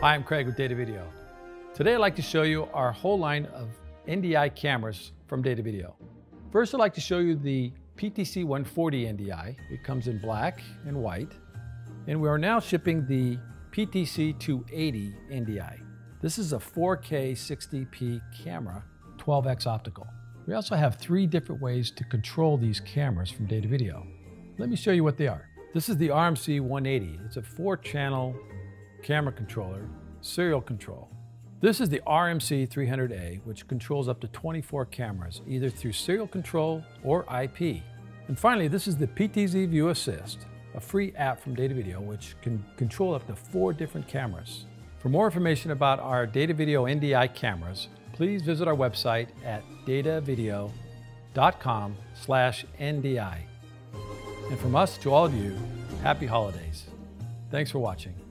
Hi, I'm Craig with Datavideo. Today I'd like to show you our whole line of NDI cameras from Datavideo. First I'd like to show you the PTC 140 NDI. It comes in black and white. And we are now shipping the PTC 280 NDI. This is a 4K 60p camera, 12x optical. We also have three different ways to control these cameras from Datavideo. Let me show you what they are. This is the RMC 180. It's a four channel camera controller, serial control. This is the RMC 300A, which controls up to 24 cameras, either through serial control or IP. And finally, this is the PTZ View Assist, a free app from Datavideo, which can control up to four different cameras. For more information about our Datavideo NDI cameras, please visit our website at datavideo.com slash NDI. And from us to all of you, happy holidays. Thanks for watching.